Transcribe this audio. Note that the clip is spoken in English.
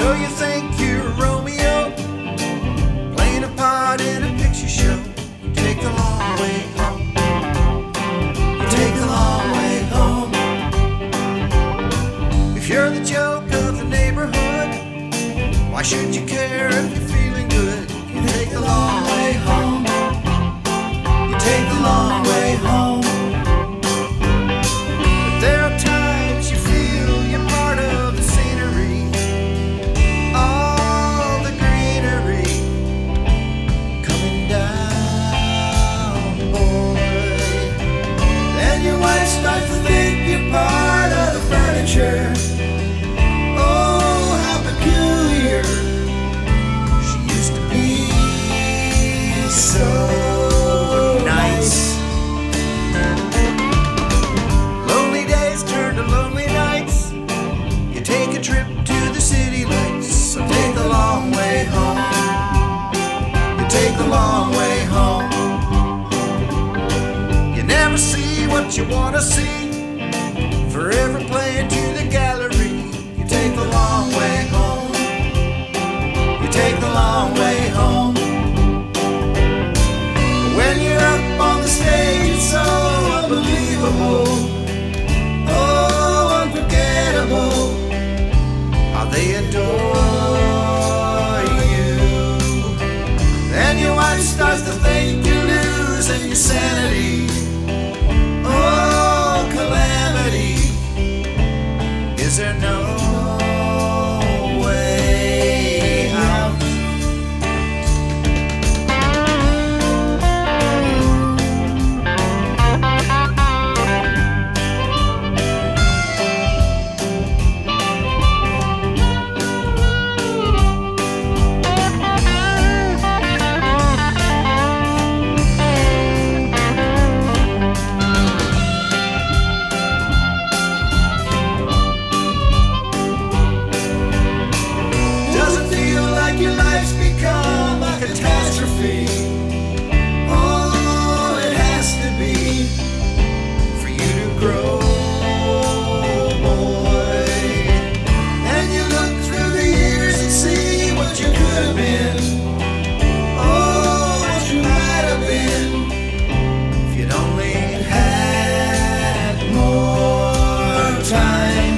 you're Romeo, playing a part in a picture show. You take the long way home. You take the long way home. If you're the joke of the neighborhood, why should you care if you're feeling good? You take the long way home. You take the long way what you want to see. Forever time.